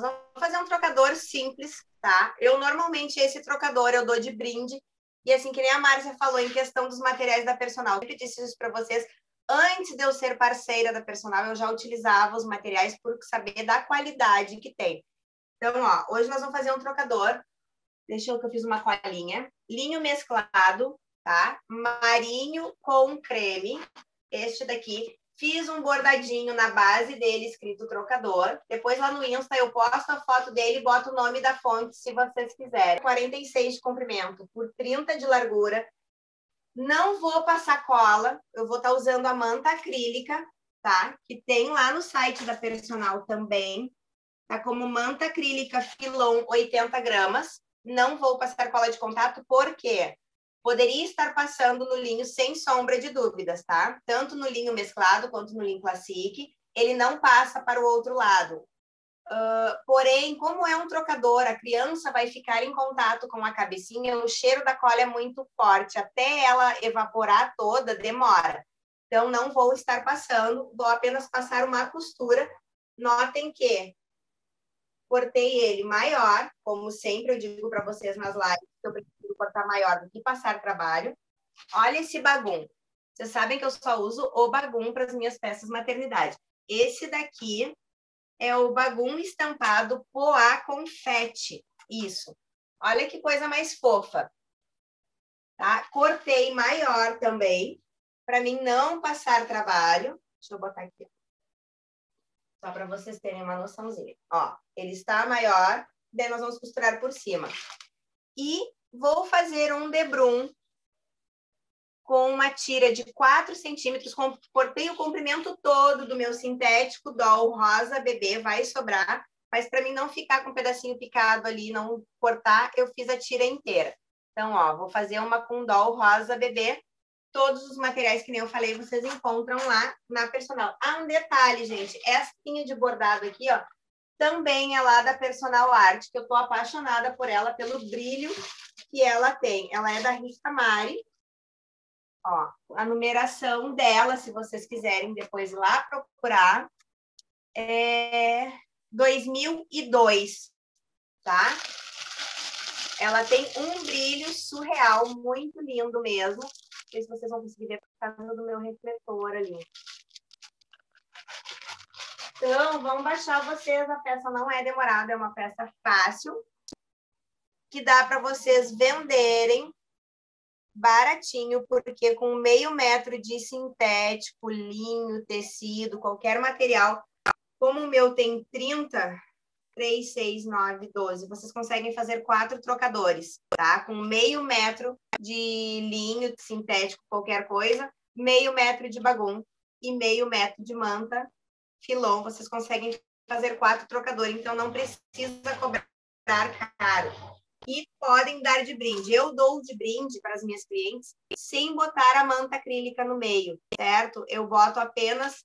nós vamos fazer um trocador simples, tá? Eu normalmente esse trocador eu dou de brinde e assim que nem a Márcia falou em questão dos materiais da personal, eu disse isso para vocês antes de eu ser parceira da personal, eu já utilizava os materiais por saber da qualidade que tem. Então, ó, hoje nós vamos fazer um trocador. Deixa eu que eu fiz uma colinha. Linho mesclado, tá? Marinho com creme. Este daqui. Fiz um bordadinho na base dele, escrito trocador. Depois lá no Insta eu posto a foto dele e boto o nome da fonte, se vocês quiserem. 46 de comprimento por 30 de largura. Não vou passar cola, eu vou estar tá usando a manta acrílica, tá? Que tem lá no site da Personal também. Tá como manta acrílica Filon 80 gramas. Não vou passar cola de contato, porque poderia estar passando no linho sem sombra de dúvidas, tá? Tanto no linho mesclado quanto no linho classic, ele não passa para o outro lado. Uh, porém, como é um trocador, a criança vai ficar em contato com a cabecinha, o cheiro da cola é muito forte, até ela evaporar toda demora. Então, não vou estar passando, vou apenas passar uma costura. Notem que cortei ele maior, como sempre eu digo para vocês nas lives, eu cortar maior do que passar trabalho. Olha esse bagum. Vocês sabem que eu só uso o bagum para as minhas peças maternidade. Esse daqui é o bagum estampado Poá Confete. Isso. Olha que coisa mais fofa. Tá? Cortei maior também, para mim não passar trabalho. Deixa eu botar aqui. Só para vocês terem uma noçãozinha. Ó, ele está maior, daí nós vamos costurar por cima. E vou fazer um debrum com uma tira de 4 centímetros, cortei o comprimento todo do meu sintético doll rosa bebê, vai sobrar, mas para mim não ficar com um pedacinho picado ali, não cortar, eu fiz a tira inteira. Então, ó, vou fazer uma com doll rosa bebê, todos os materiais que nem eu falei, vocês encontram lá na Personal. Ah, um detalhe, gente, essa linha de bordado aqui, ó, também é lá da Personal Art, que eu tô apaixonada por ela, pelo brilho que ela tem. Ela é da Rita Mari, Ó, a numeração dela, se vocês quiserem depois lá procurar, é 2002, tá? Ela tem um brilho surreal, muito lindo mesmo. Não sei se vocês vão conseguir ver por causa do meu refletor ali. Então, vamos baixar vocês. A peça não é demorada, é uma peça fácil, que dá para vocês venderem baratinho, porque com meio metro de sintético, linho, tecido, qualquer material, como o meu tem 30, 3, 6, 9, 12, vocês conseguem fazer quatro trocadores, tá? Com meio metro de linho sintético, qualquer coisa, meio metro de bagum e meio metro de manta filon, vocês conseguem fazer quatro trocadores, então não precisa cobrar caro e podem dar de brinde. Eu dou de brinde para as minhas clientes sem botar a manta acrílica no meio, certo? Eu boto apenas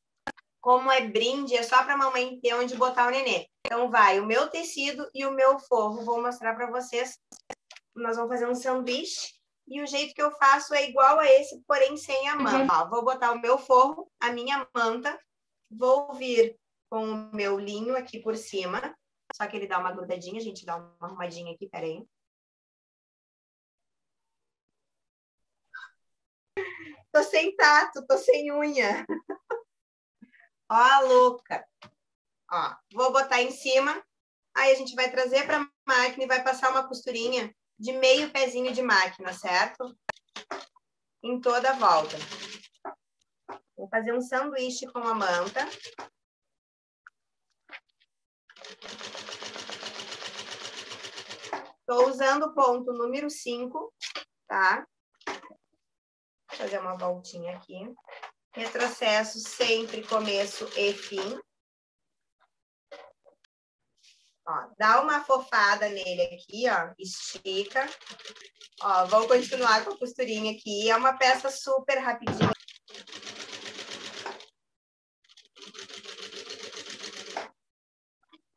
como é brinde, é só para a mamãe ter onde botar o nenê. Então vai o meu tecido e o meu forro. Vou mostrar para vocês. Nós vamos fazer um sanduíche e o jeito que eu faço é igual a esse, porém sem a manta. Uhum. Ó, vou botar o meu forro, a minha manta, vou vir com o meu linho aqui por cima, só que ele dá uma grudadinha, a gente dá uma arrumadinha aqui, peraí. Tô sem tato, tô sem unha. Ó a louca. Ó, vou botar em cima. Aí a gente vai trazer para a máquina e vai passar uma costurinha de meio pezinho de máquina, certo? Em toda a volta. Fazer um sanduíche com a manta. Estou usando o ponto número 5, tá? Vou fazer uma voltinha aqui. Retrocesso sempre começo e fim. Ó, dá uma fofada nele aqui, ó, estica. Ó, vou continuar com a costurinha aqui. É uma peça super rapidinha.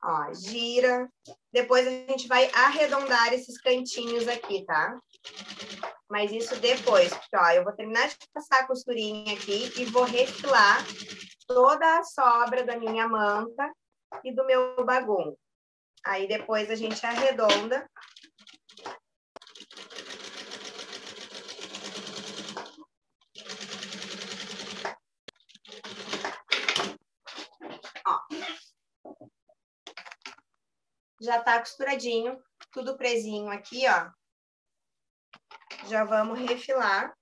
Ó, gira. Depois a gente vai arredondar esses cantinhos aqui, tá? Mas isso depois, porque, ó, eu vou terminar de passar a costurinha aqui e vou refilar toda a sobra da minha manta e do meu bagulho. Aí depois a gente arredonda. Já tá costuradinho, tudo presinho aqui, ó. Já vamos refilar.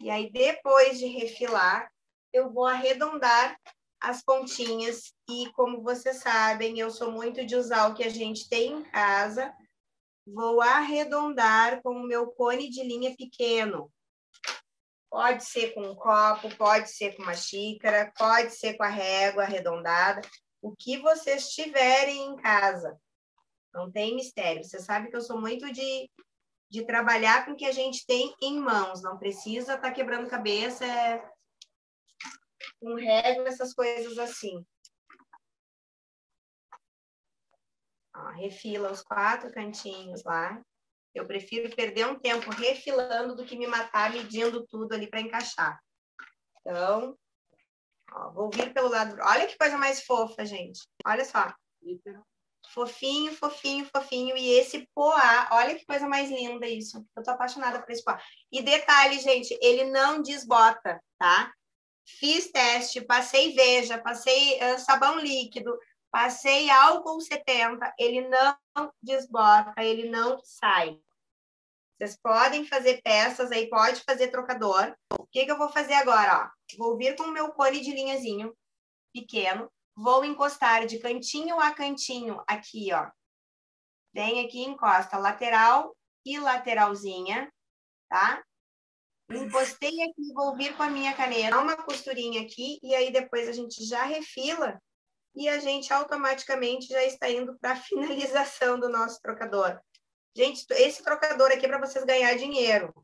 E aí, depois de refilar, eu vou arredondar as pontinhas. E como vocês sabem, eu sou muito de usar o que a gente tem em casa. Vou arredondar com o meu cone de linha pequeno. Pode ser com um copo, pode ser com uma xícara, pode ser com a régua arredondada. O que vocês tiverem em casa. Não tem mistério. Você sabe que eu sou muito de de trabalhar com o que a gente tem em mãos, não precisa estar tá quebrando cabeça é... com régua, essas coisas assim. Ó, refila os quatro cantinhos lá. Eu prefiro perder um tempo refilando do que me matar medindo tudo ali para encaixar. Então, ó, vou vir pelo lado. Olha que coisa mais fofa, gente. Olha só. Fofinho, fofinho, fofinho. E esse poá, olha que coisa mais linda isso. Eu tô apaixonada por esse poá. E detalhe, gente, ele não desbota, tá? Fiz teste, passei veja, passei uh, sabão líquido, passei álcool 70, ele não desbota, ele não sai. Vocês podem fazer peças aí, pode fazer trocador. O que, que eu vou fazer agora? Ó? Vou vir com o meu cone de linhazinho pequeno, Vou encostar de cantinho a cantinho aqui, ó. Vem aqui, encosta lateral e lateralzinha, tá? Encostei aqui, vou vir com a minha caneta, dá uma costurinha aqui e aí depois a gente já refila e a gente automaticamente já está indo para a finalização do nosso trocador. Gente, esse trocador aqui é para vocês ganhar dinheiro,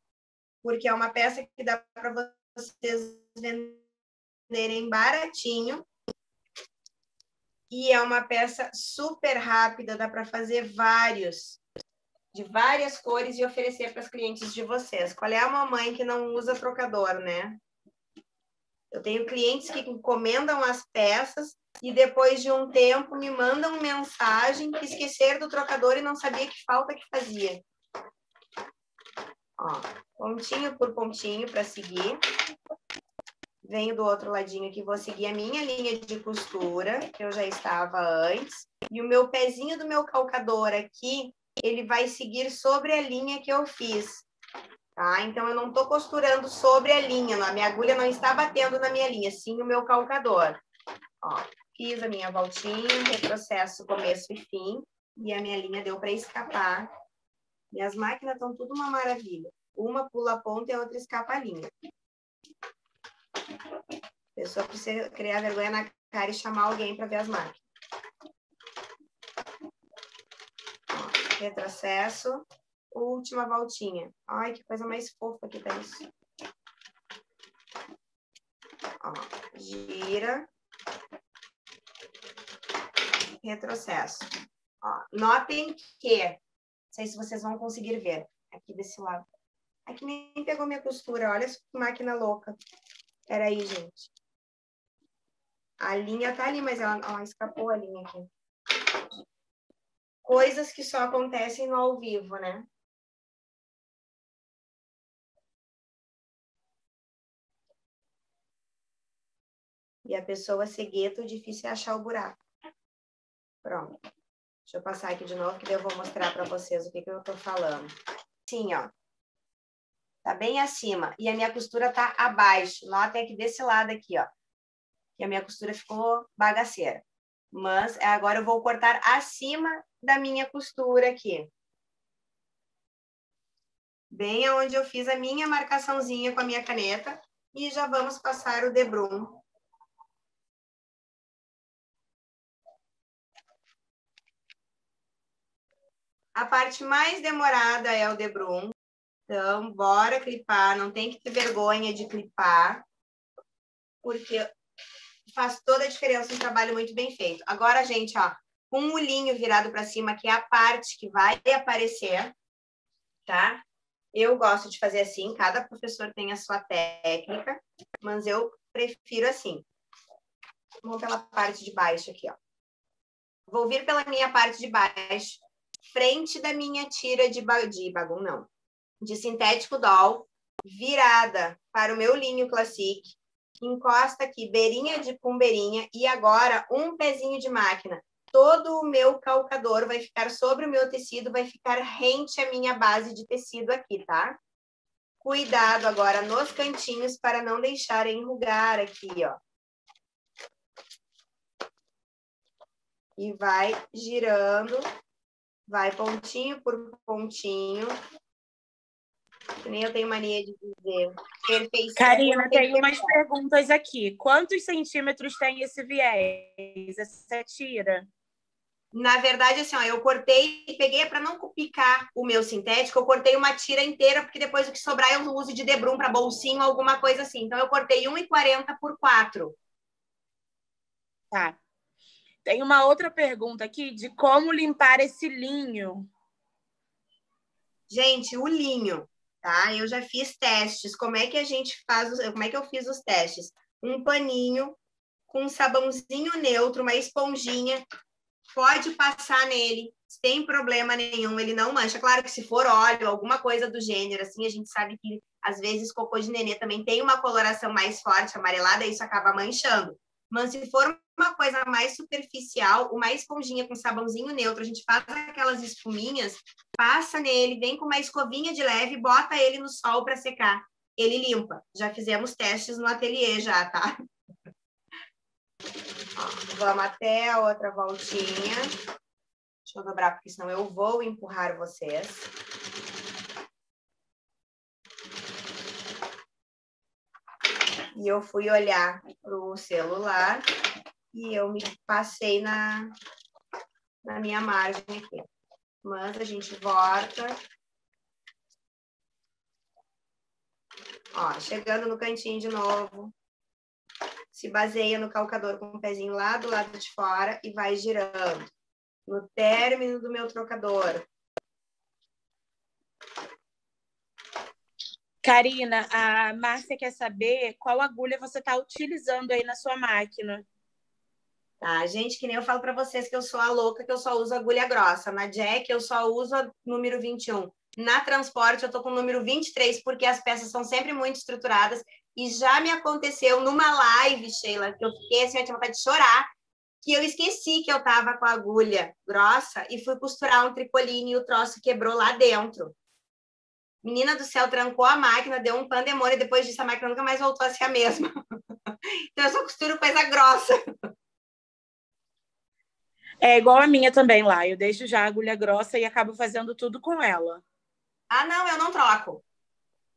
porque é uma peça que dá para vocês venderem baratinho e é uma peça super rápida, dá para fazer vários, de várias cores e oferecer para os clientes de vocês. Qual é a mamãe que não usa trocador, né? Eu tenho clientes que encomendam as peças e depois de um tempo me mandam mensagem que esqueceram do trocador e não sabia que falta que fazia. Ó, pontinho por pontinho para seguir. Venho do outro ladinho aqui, vou seguir a minha linha de costura, que eu já estava antes, e o meu pezinho do meu calcador aqui, ele vai seguir sobre a linha que eu fiz, tá? Então, eu não estou costurando sobre a linha, a minha agulha não está batendo na minha linha, sim o meu calcador. Ó, fiz a minha voltinha, retrocesso começo e fim, e a minha linha deu para escapar. Minhas máquinas estão tudo uma maravilha. Uma pula a ponta e a outra escapa a linha. A pessoa precisa criar vergonha na cara e chamar alguém para ver as máquinas. retrocesso, última voltinha. Ai, que coisa mais fofa que tá isso. Ó, gira. Retrocesso. Ó, notem que, não sei se vocês vão conseguir ver, aqui desse lado. Aqui nem pegou minha costura, olha que máquina louca. Peraí, gente. A linha tá ali, mas ela ó, escapou a linha aqui. Coisas que só acontecem no ao vivo, né? E a pessoa cegueta, difícil é achar o buraco. Pronto. Deixa eu passar aqui de novo, que eu vou mostrar para vocês o que, que eu tô falando. Sim, ó. Tá bem acima. E a minha costura tá abaixo. Notem aqui desse lado aqui, ó. Que a minha costura ficou bagaceira. Mas agora eu vou cortar acima da minha costura aqui. Bem aonde eu fiz a minha marcaçãozinha com a minha caneta. E já vamos passar o debrum. A parte mais demorada é o debrum. Então, bora clipar, não tem que ter vergonha de clipar, porque faz toda a diferença, um trabalho muito bem feito. Agora, gente, ó, com o mulinho virado para cima, que é a parte que vai aparecer, tá? Eu gosto de fazer assim, cada professor tem a sua técnica, mas eu prefiro assim. Vou pela parte de baixo aqui, ó. Vou vir pela minha parte de baixo, frente da minha tira de, ba de bagum, não, de sintético doll, virada para o meu linho classic, encosta aqui, beirinha de pumbeirinha, e agora um pezinho de máquina. Todo o meu calcador vai ficar sobre o meu tecido, vai ficar rente à minha base de tecido aqui, tá? Cuidado agora nos cantinhos para não deixar enrugar aqui, ó. E vai girando, vai pontinho por pontinho, que nem eu tenho mania de dizer. Perfeição. Karina, tem umas perguntas aqui. Quantos centímetros tem esse viés, essa tira? Na verdade, assim, ó, eu cortei, peguei para não picar o meu sintético, eu cortei uma tira inteira, porque depois o que sobrar eu uso de debrum para bolsinho, alguma coisa assim. Então, eu cortei 1,40 por 4. Tá. Tem uma outra pergunta aqui de como limpar esse linho. Gente, o linho tá? Eu já fiz testes. Como é que a gente faz, como é que eu fiz os testes? Um paninho com um sabãozinho neutro, uma esponjinha, pode passar nele, sem problema nenhum, ele não mancha. Claro que se for óleo, alguma coisa do gênero, assim, a gente sabe que às vezes cocô de nenê também tem uma coloração mais forte, amarelada, e isso acaba manchando. Mas se for uma coisa mais superficial, uma esponjinha com sabãozinho neutro, a gente faz aquelas espuminhas, passa nele, vem com uma escovinha de leve, bota ele no sol para secar. Ele limpa. Já fizemos testes no ateliê já, tá? Ó, vamos até a outra voltinha. Deixa eu dobrar, porque senão eu vou empurrar vocês. E eu fui olhar para o celular e eu me passei na, na minha margem aqui. Mas a gente volta. Ó, chegando no cantinho de novo. Se baseia no calcador com o pezinho lá do lado de fora e vai girando. No término do meu trocador, Karina, a Márcia quer saber qual agulha você está utilizando aí na sua máquina. Tá, gente, que nem eu falo para vocês que eu sou a louca, que eu só uso agulha grossa. Na Jack, eu só uso a número 21. Na transporte, eu tô com o número 23, porque as peças são sempre muito estruturadas. E já me aconteceu numa live, Sheila, que eu fiquei assim, eu tinha vontade de chorar, que eu esqueci que eu tava com a agulha grossa e fui costurar um tricoline e o troço quebrou lá dentro. Menina do céu, trancou a máquina, deu um pandemônio, e depois disso a máquina nunca mais voltou a ser a mesma. então eu só costuro coisa grossa. É igual a minha também lá. Eu deixo já a agulha grossa e acabo fazendo tudo com ela. Ah, não, eu não troco.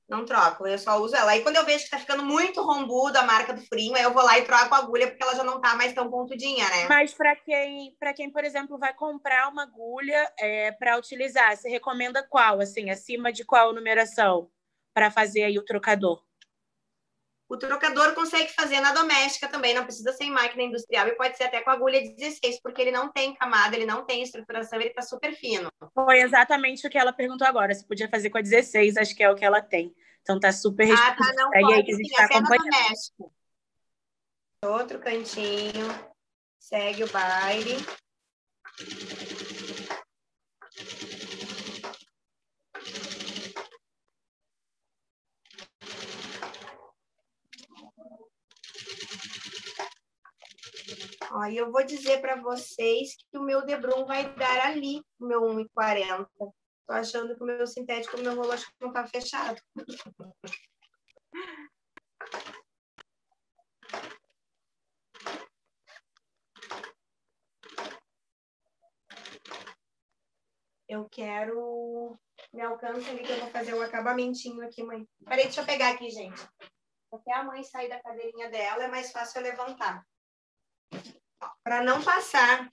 Não troco, eu só uso ela. Aí quando eu vejo que tá ficando muito rombudo a marca do furinho, aí eu vou lá e troco a agulha, porque ela já não tá mais tão pontudinha, né? Mas para quem, para quem, por exemplo, vai comprar uma agulha é, para utilizar, você recomenda qual, assim, acima de qual numeração para fazer aí o trocador? O trocador consegue fazer na doméstica também, não precisa ser em máquina industrial e pode ser até com agulha 16, porque ele não tem camada, ele não tem estruturação, ele tá super fino. Foi exatamente o que ela perguntou agora, se podia fazer com a 16, acho que é o que ela tem. Então tá super Ah, tá, não Segue pode, aí que a gente sim, tá acompanhando. Outro cantinho, segue o baile. Ó, e eu vou dizer para vocês que o meu Debrum vai dar ali o meu 1,40. Tô achando que o meu sintético, o meu rolo acho que não tá fechado. Eu quero... Me alcança ali que eu vou fazer um acabamentinho aqui, mãe. Peraí, deixa eu pegar aqui, gente. Até a mãe sair da cadeirinha dela, é mais fácil eu levantar. Para não passar,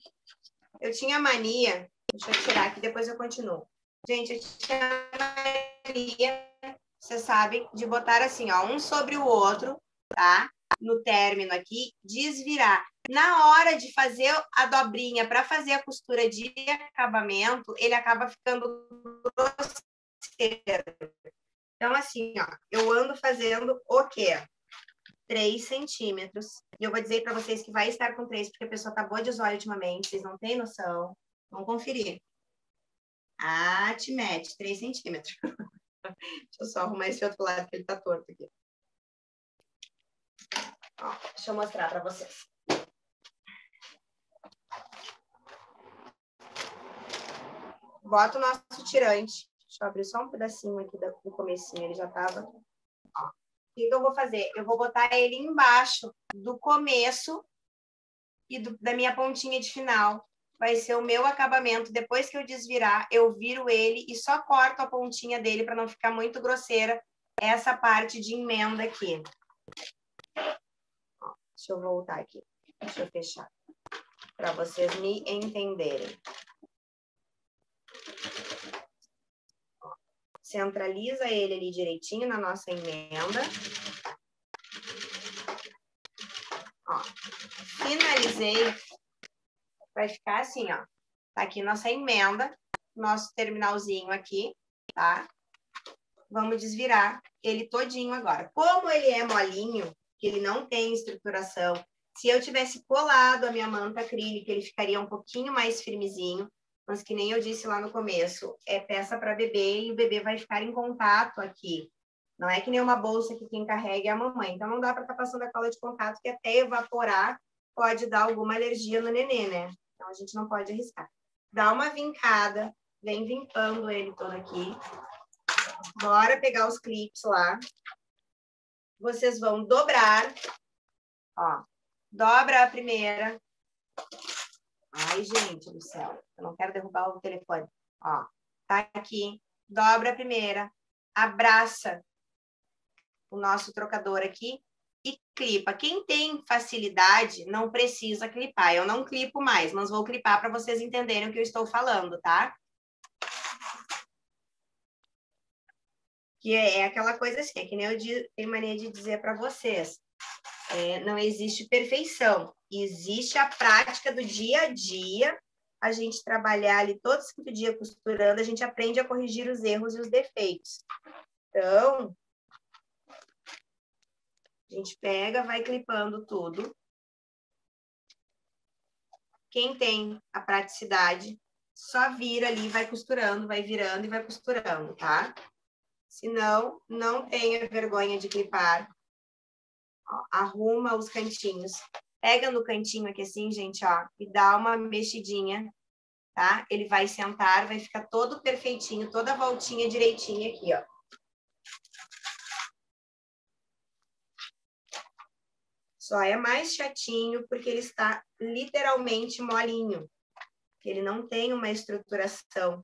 eu tinha mania, deixa eu tirar aqui, depois eu continuo. Gente, eu tinha mania, vocês sabem, de botar assim, ó, um sobre o outro, tá? No término aqui, desvirar. Na hora de fazer a dobrinha para fazer a costura de acabamento, ele acaba ficando grosseiro. Então, assim, ó, eu ando fazendo o quê? 3 centímetros. E eu vou dizer para vocês que vai estar com 3, porque a pessoa tá boa de zóio ultimamente, vocês não têm noção. Vamos conferir. Ah, te mete, 3 centímetros. Deixa eu só arrumar esse outro lado, que ele tá torto aqui. Ó, deixa eu mostrar para vocês. Bota o nosso tirante. Deixa eu abrir só um pedacinho aqui do comecinho, ele já tava. Ó. Que, eu vou fazer? Eu vou botar ele embaixo do começo e do, da minha pontinha de final. Vai ser o meu acabamento. Depois que eu desvirar, eu viro ele e só corto a pontinha dele para não ficar muito grosseira essa parte de emenda aqui. Deixa eu voltar aqui. Deixa eu fechar. Para vocês me entenderem. Centraliza ele ali direitinho na nossa emenda. Ó, finalizei, vai ficar assim, ó. Tá aqui nossa emenda, nosso terminalzinho aqui, tá? Vamos desvirar ele todinho agora. Como ele é molinho, que ele não tem estruturação, se eu tivesse colado a minha manta acrílica, ele ficaria um pouquinho mais firmezinho mas que nem eu disse lá no começo, é peça para bebê e o bebê vai ficar em contato aqui. Não é que nem uma bolsa que quem carrega é a mamãe. Então não dá para estar tá passando a cola de contato, que até evaporar pode dar alguma alergia no nenê, né? Então a gente não pode arriscar. Dá uma vincada, vem vincando ele todo aqui. Bora pegar os clips lá. Vocês vão dobrar, ó. Dobra a primeira, Ai, gente do céu, eu não quero derrubar o telefone. Ó, tá aqui, dobra a primeira, abraça o nosso trocador aqui e clipa. Quem tem facilidade não precisa clipar. Eu não clipo mais, mas vou clipar para vocês entenderem o que eu estou falando, tá? Que é, é aquela coisa assim, é que nem eu tenho mania de dizer para vocês. É, não existe perfeição existe a prática do dia a dia, a gente trabalhar ali todo santo dia costurando, a gente aprende a corrigir os erros e os defeitos. Então, a gente pega, vai clipando tudo. Quem tem a praticidade, só vira ali, vai costurando, vai virando e vai costurando, tá? Se não, não tenha vergonha de clipar. Arruma os cantinhos Pega no cantinho aqui assim, gente, ó, e dá uma mexidinha, tá? Ele vai sentar, vai ficar todo perfeitinho, toda a voltinha direitinha aqui, ó. Só é mais chatinho porque ele está literalmente molinho. Ele não tem uma estruturação.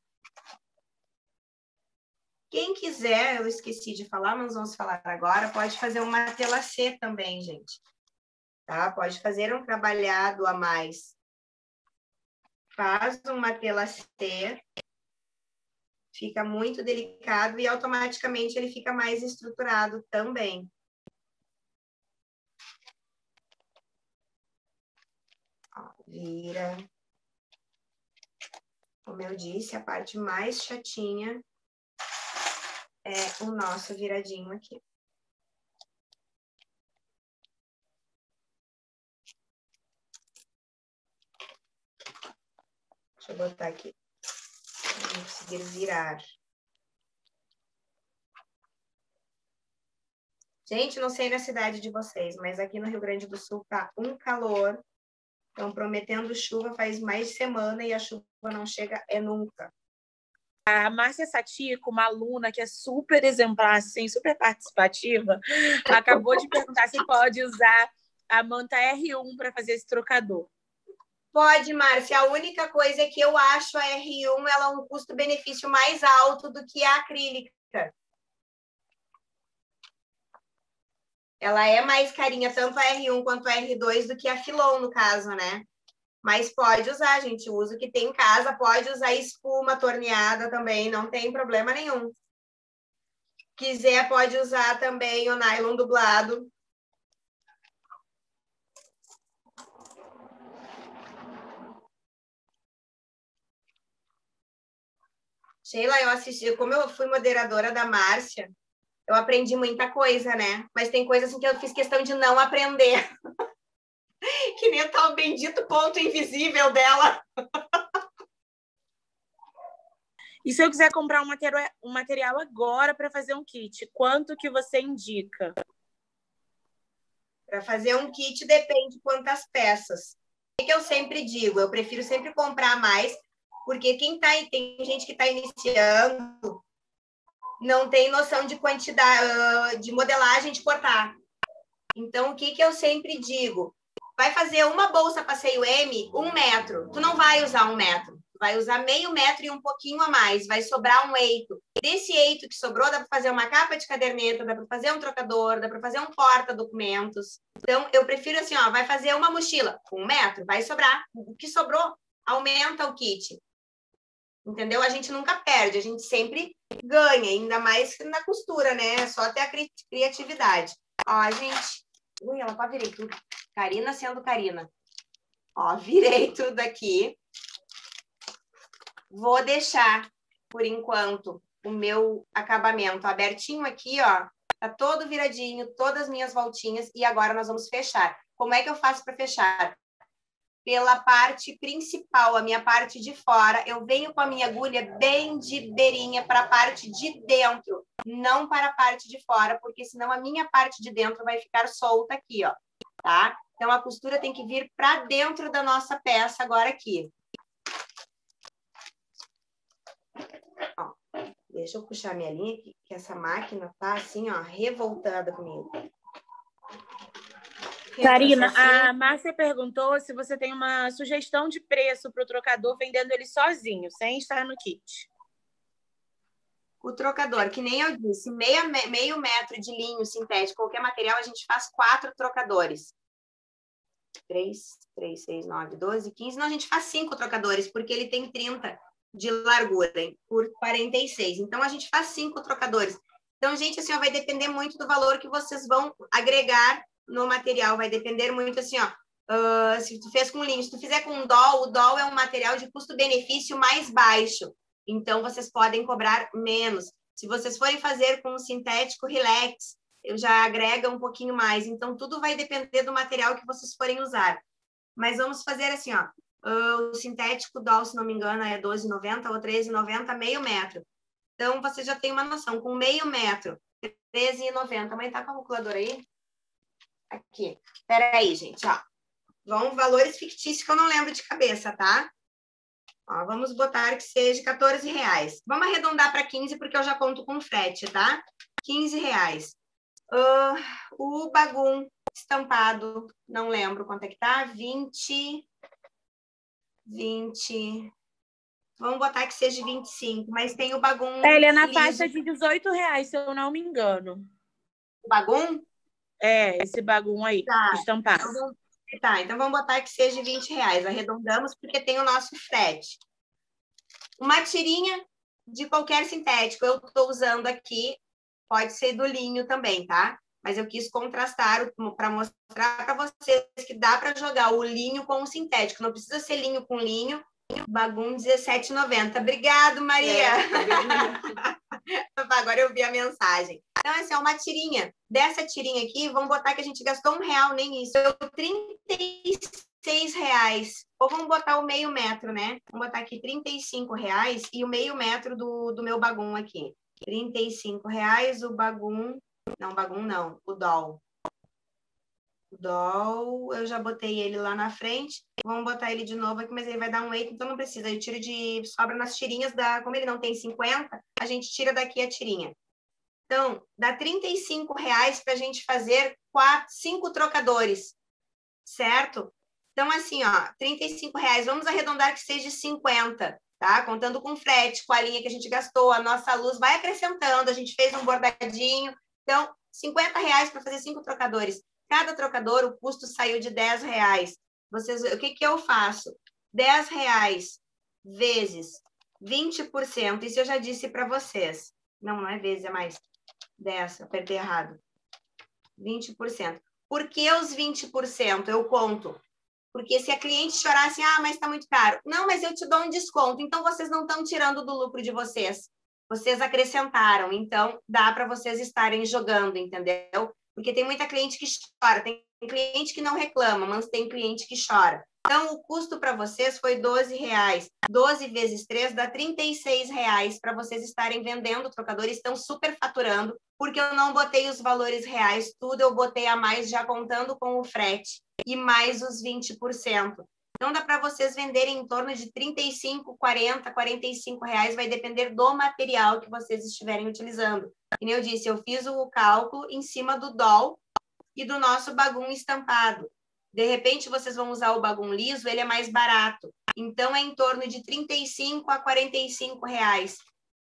Quem quiser, eu esqueci de falar, mas vamos falar agora, pode fazer uma tela C também, gente tá? Pode fazer um trabalhado a mais. Faz uma tela C, fica muito delicado e automaticamente ele fica mais estruturado também. Ó, vira. Como eu disse, a parte mais chatinha é o nosso viradinho aqui. Deixa eu botar aqui. Para conseguir virar. Gente, não sei na cidade de vocês, mas aqui no Rio Grande do Sul tá um calor. Estão prometendo chuva faz mais de semana e a chuva não chega é nunca. A Márcia Satico, uma aluna que é super exemplar, assim, super participativa, acabou de perguntar se pode usar a manta R1 para fazer esse trocador. Pode, Márcia. A única coisa é que eu acho a R1 ela um custo-benefício mais alto do que a acrílica. Ela é mais carinha, tanto a R1 quanto a R2, do que a Filon, no caso, né? Mas pode usar, gente. Usa o que tem em casa. Pode usar espuma torneada também, não tem problema nenhum. Quiser, pode usar também o nylon dublado. Sheila, eu assisti, como eu fui moderadora da Márcia, eu aprendi muita coisa, né? Mas tem coisas assim que eu fiz questão de não aprender. que nem o tal bendito ponto invisível dela. E se eu quiser comprar um material, um material agora para fazer um kit, quanto que você indica? Para fazer um kit depende quantas peças. O que eu sempre digo? Eu prefiro sempre comprar mais, porque quem tá tem gente que está iniciando não tem noção de quantidade de modelagem de cortar. Então, o que, que eu sempre digo? Vai fazer uma bolsa passeio M, um metro. Tu não vai usar um metro. Vai usar meio metro e um pouquinho a mais. Vai sobrar um eito. Desse eito que sobrou, dá para fazer uma capa de caderneta, dá para fazer um trocador, dá para fazer um porta-documentos. Então, eu prefiro assim, ó, vai fazer uma mochila um metro, vai sobrar. O que sobrou, aumenta o kit. Entendeu? A gente nunca perde, a gente sempre ganha, ainda mais na costura, né? Só ter a criatividade. Ó, gente. Ui, ela quase virei tudo. Karina sendo Karina. Ó, virei tudo aqui. Vou deixar, por enquanto, o meu acabamento abertinho aqui, ó. Tá todo viradinho, todas as minhas voltinhas. E agora nós vamos fechar. Como é que eu faço para fechar? Pela parte principal, a minha parte de fora. Eu venho com a minha agulha bem de beirinha para a parte de dentro, não para a parte de fora, porque senão a minha parte de dentro vai ficar solta aqui, ó, tá? Então a costura tem que vir para dentro da nossa peça agora aqui. Ó, deixa eu puxar minha linha, que essa máquina tá assim, ó, revoltada comigo. Karina, a Márcia perguntou se você tem uma sugestão de preço para o trocador vendendo ele sozinho, sem estar no kit. O trocador, que nem eu disse, meia, meio metro de linho sintético, qualquer material, a gente faz quatro trocadores. Três, três, seis, nove, doze, quinze. Não, a gente faz cinco trocadores, porque ele tem 30 de largura por 46. Então, a gente faz cinco trocadores. Então, gente, assim, ó, vai depender muito do valor que vocês vão agregar no material, vai depender muito assim, ó. Uh, se tu fez com linho, se tu fizer com doll, o doll é um material de custo-benefício mais baixo. Então, vocês podem cobrar menos. Se vocês forem fazer com sintético relax, eu já agrega um pouquinho mais. Então, tudo vai depender do material que vocês forem usar. Mas vamos fazer assim, ó. Uh, o sintético doll, se não me engano, é 12,90 ou 13,90, meio metro. Então, você já tem uma noção. Com meio metro, 13,90. Mãe, tá a calculadora aí? Aqui. Peraí, gente, ó. Vão valores fictícios que eu não lembro de cabeça, tá? Ó, vamos botar que seja 14 reais. Vamos arredondar para 15, porque eu já conto com frete, tá? 15 reais. Uh, o bagum estampado, não lembro quanto é que tá, 20... 20... Vamos botar que seja 25, mas tem o bagum... Ele é na faixa de 18 reais, se eu não me engano. O bagum? É, esse bagulho aí, tá. estampado. Então, tá, então vamos botar que seja 20 reais. Arredondamos porque tem o nosso frete. Uma tirinha de qualquer sintético. Eu estou usando aqui, pode ser do linho também, tá? Mas eu quis contrastar para mostrar para vocês que dá para jogar o linho com o sintético. Não precisa ser linho com linho. Bagum 17,90. Obrigado, Maria. É, tá Agora eu vi a mensagem. Então, essa é uma tirinha. Dessa tirinha aqui, vamos botar que a gente gastou um real, nem isso. Deu 36 reais. Ou vamos botar o meio metro, né? Vamos botar aqui 35 reais e o meio metro do, do meu bagum aqui. 35 reais o bagum. Não, bagum não, o doll. O doll, eu já botei ele lá na frente. Vamos botar ele de novo aqui, mas ele vai dar um 8, então não precisa. Eu tiro de sobra nas tirinhas da. Como ele não tem 50, a gente tira daqui a tirinha. Então, dá 35 reais para a gente fazer quatro, cinco trocadores, certo? Então, assim, ó, 35 reais, vamos arredondar que seja 50, tá? Contando com frete, com a linha que a gente gastou, a nossa luz vai acrescentando, a gente fez um bordadinho. Então, 50 reais para fazer cinco trocadores. Cada trocador, o custo saiu de 10 reais. Vocês, o que, que eu faço? 10 reais vezes 20%, isso eu já disse para vocês. Não, não é vezes, é mais dessa, apertei errado. 20%. Por que os 20%? Eu conto Porque se a cliente chorar assim, ah, mas está muito caro. Não, mas eu te dou um desconto. Então, vocês não estão tirando do lucro de vocês. Vocês acrescentaram. Então, dá para vocês estarem jogando, entendeu? Porque tem muita cliente que chora, tem cliente que não reclama, mas tem cliente que chora. Então, o custo para vocês foi 12 reais. 12 vezes 3 dá 36 reais para vocês estarem vendendo. Trocadores estão super faturando, porque eu não botei os valores reais, tudo eu botei a mais já contando com o frete e mais os 20%. Então, dá para vocês venderem em torno de 35, 40, 45 reais, vai depender do material que vocês estiverem utilizando. Como eu disse, eu fiz o cálculo em cima do DOL e do nosso bagum estampado. De repente, vocês vão usar o bagum liso, ele é mais barato. Então, é em torno de 35 a 45 reais.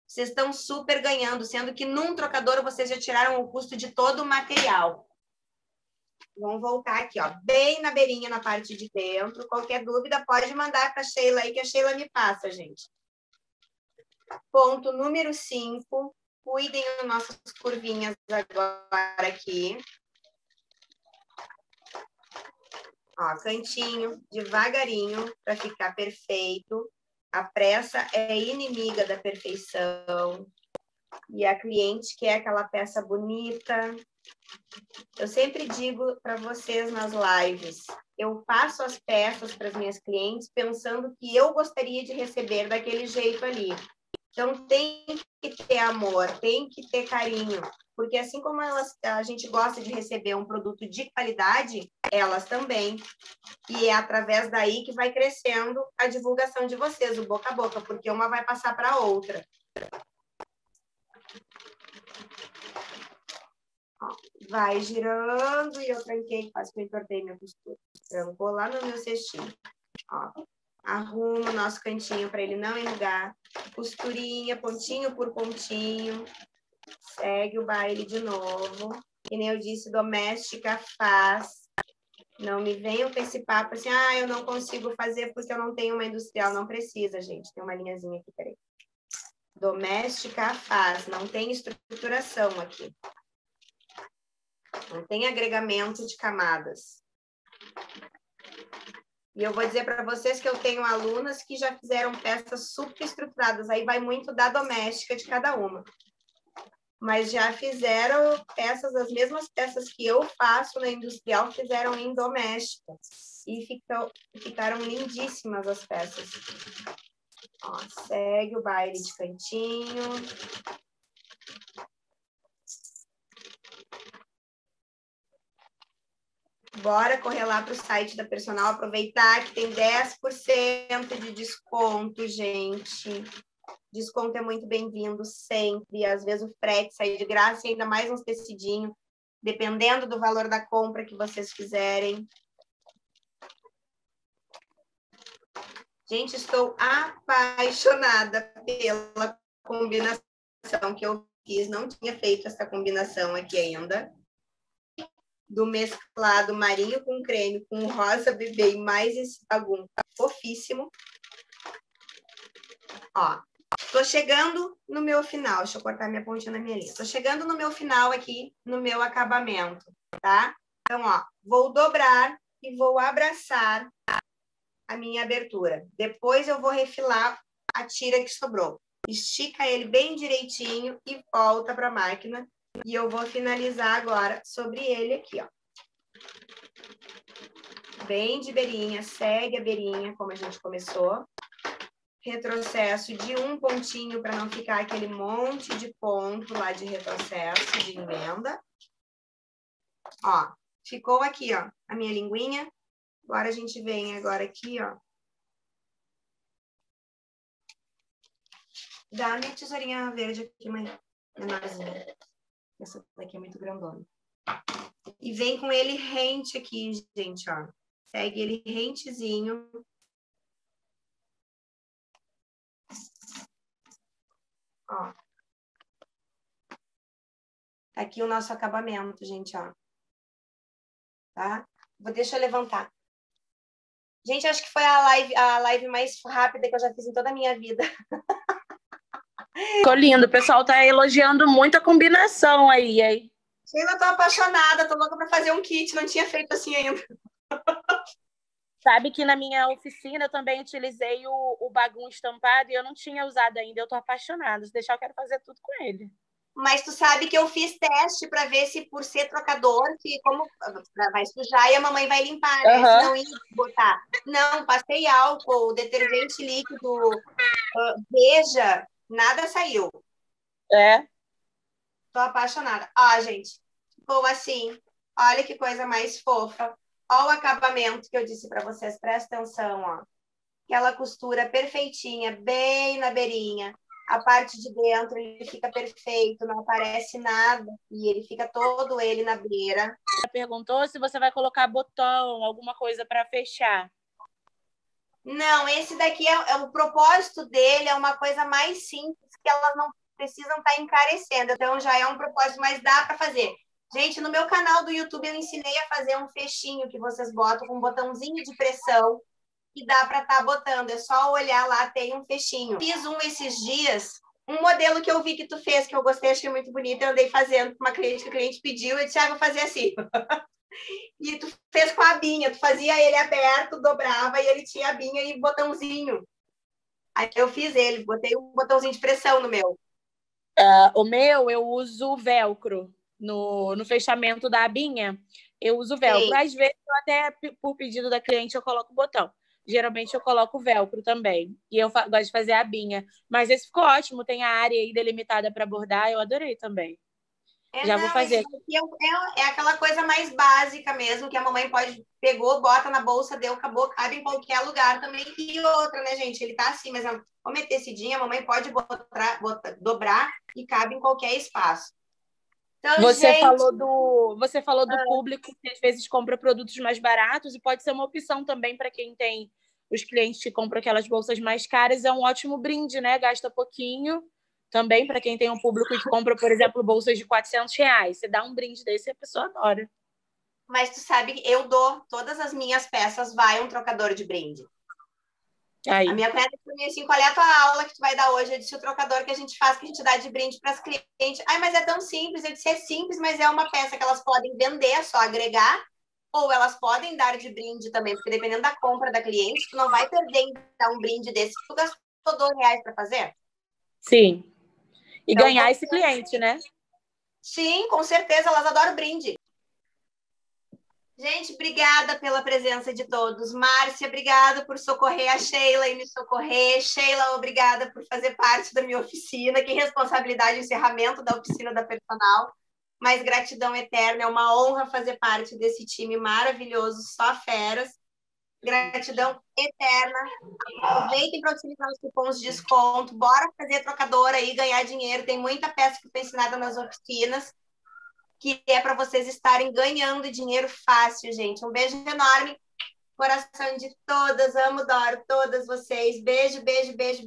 Vocês estão super ganhando, sendo que num trocador vocês já tiraram o custo de todo o material. Vamos voltar aqui, ó, bem na beirinha, na parte de dentro. Qualquer dúvida, pode mandar para a Sheila aí, que a Sheila me passa, gente. Ponto número 5. Cuidem das nossas curvinhas agora aqui. Ó, cantinho, devagarinho, para ficar perfeito. A pressa é inimiga da perfeição. E a cliente quer aquela peça bonita. Eu sempre digo para vocês nas lives, eu passo as peças para as minhas clientes pensando que eu gostaria de receber daquele jeito ali. Então tem que ter amor, tem que ter carinho, porque assim como elas, a gente gosta de receber um produto de qualidade, elas também. E é através daí que vai crescendo a divulgação de vocês, o boca a boca, porque uma vai passar para a outra. Vai girando e eu tranquei, quase que eu entortei minha costura. Trancou lá no meu cestinho. Ó, arruma o nosso cantinho para ele não enrugar. Costurinha, pontinho por pontinho segue o baile de novo. E nem eu disse, doméstica faz. Não me venham com esse papo assim, ah, eu não consigo fazer porque eu não tenho uma industrial. Não precisa, gente. Tem uma linhazinha aqui, peraí. Doméstica faz, não tem estruturação aqui. Não tem agregamento de camadas. E eu vou dizer para vocês que eu tenho alunas que já fizeram peças super estruturadas. Aí vai muito da doméstica de cada uma mas já fizeram peças, as mesmas peças que eu faço na industrial, fizeram em doméstica. E ficou, ficaram lindíssimas as peças. Ó, segue o baile de cantinho. Bora correr lá para o site da Personal, aproveitar que tem 10% de desconto, gente. Desconto é muito bem-vindo sempre. Às vezes o frete sai de graça e ainda mais uns tecidinhos, dependendo do valor da compra que vocês fizerem. Gente, estou apaixonada pela combinação que eu fiz. Não tinha feito essa combinação aqui ainda. Do mesclado marinho com creme, com rosa bebê e mais esse bagulho fofíssimo. Ó, Estou chegando no meu final. Deixa eu cortar minha pontinha na minha linha. Estou chegando no meu final aqui, no meu acabamento, tá? Então, ó, vou dobrar e vou abraçar a minha abertura. Depois eu vou refilar a tira que sobrou. Estica ele bem direitinho e volta para a máquina. E eu vou finalizar agora sobre ele aqui, ó. Bem de beirinha, segue a beirinha, como a gente começou retrocesso de um pontinho para não ficar aquele monte de ponto lá de retrocesso, de emenda. Ó, ficou aqui, ó, a minha linguinha. Agora a gente vem agora aqui, ó. Dá a minha tesourinha verde aqui, mãe. Menorzinha. Essa daqui é muito grandona. E vem com ele rente aqui, gente, ó. Segue ele rentezinho Ó. Tá aqui o nosso acabamento, gente, ó. Tá? Vou, deixa eu levantar. Gente, acho que foi a live, a live mais rápida que eu já fiz em toda a minha vida. Ficou lindo. O pessoal tá elogiando muito a combinação aí, aí. Sheila, tô apaixonada, tô louca para fazer um kit, não tinha feito assim ainda. Sabe que na minha oficina eu também utilizei o, o bagum estampado e eu não tinha usado ainda. Eu tô apaixonada. Se deixar, eu quero fazer tudo com ele. Mas tu sabe que eu fiz teste para ver se por ser trocador, que como vai sujar e a mamãe vai limpar, né? Uhum. Se não ia botar. Não, passei álcool, detergente líquido, uh, veja, nada saiu. É. Tô apaixonada. Ó, gente, ficou assim. Olha que coisa mais fofa. Olha o acabamento que eu disse para vocês. Presta atenção, ó. Aquela costura perfeitinha, bem na beirinha a parte de dentro ele fica perfeito, não aparece nada e ele fica todo ele na beira. Ela perguntou se você vai colocar botão, alguma coisa para fechar. Não, esse daqui é, é, o propósito dele é uma coisa mais simples que elas não precisam estar tá encarecendo. Então já é um propósito, mas dá para fazer. Gente, no meu canal do YouTube eu ensinei a fazer um fechinho que vocês botam com um botãozinho de pressão que dá para estar tá botando. É só olhar lá, tem um fechinho. Fiz um esses dias, um modelo que eu vi que tu fez, que eu gostei, achei muito bonito, eu andei fazendo com uma cliente que o cliente pediu, eu disse, ah, vou fazer assim. e tu fez com a abinha, tu fazia ele aberto, dobrava e ele tinha abinha e botãozinho. Aí eu fiz ele, botei um botãozinho de pressão no meu. Uh, o meu, eu uso velcro no, no fechamento da abinha. Eu uso velcro. Sim. Às vezes, até por pedido da cliente, eu coloco o botão geralmente eu coloco velcro também. E eu gosto de fazer a abinha. Mas esse ficou ótimo, tem a área aí delimitada para bordar, eu adorei também. É, Já não, vou fazer. É, é, é, aquela coisa mais básica mesmo, que a mamãe pode, pegou, bota na bolsa, deu, acabou, cabe em qualquer lugar também. E outra, né, gente? Ele tá assim, mas como é tecidinha, a mamãe pode botar, botar, dobrar e cabe em qualquer espaço. Então, você gente... falou do você falou do ah. público que às vezes compra produtos mais baratos e pode ser uma opção também para quem tem os clientes que compram aquelas bolsas mais caras é um ótimo brinde, né? Gasta pouquinho também para quem tem um público que compra, por exemplo, bolsas de 400 reais. Você dá um brinde desse e a pessoa adora. Mas tu sabe, eu dou todas as minhas peças, vai um trocador de brinde. Aí. A minha cunhada disse mim assim: qual é a tua aula que tu vai dar hoje? Eu disse: o trocador que a gente faz, que a gente dá de brinde para as clientes. Ai, mas é tão simples. Eu disse: é simples, mas é uma peça que elas podem vender, é só agregar, ou elas podem dar de brinde também, porque dependendo da compra da cliente, tu não vai perder em dar um brinde desse que tu gastou dois reais para fazer. Sim. E então, ganhar esse cliente, né? Sim, com certeza, elas adoram brinde. Gente, obrigada pela presença de todos. Márcia, obrigada por socorrer a Sheila e me socorrer. Sheila, obrigada por fazer parte da minha oficina. Que responsabilidade o encerramento da oficina da personal. Mas gratidão eterna, é uma honra fazer parte desse time maravilhoso, só feras. Gratidão eterna. Aproveitem para utilizar os cupons de desconto. Bora fazer trocadora aí, ganhar dinheiro. Tem muita peça que foi ensinada nas oficinas que é para vocês estarem ganhando dinheiro fácil, gente. Um beijo enorme, coração de todas, amo, adoro todas vocês. Beijo, beijo, beijo.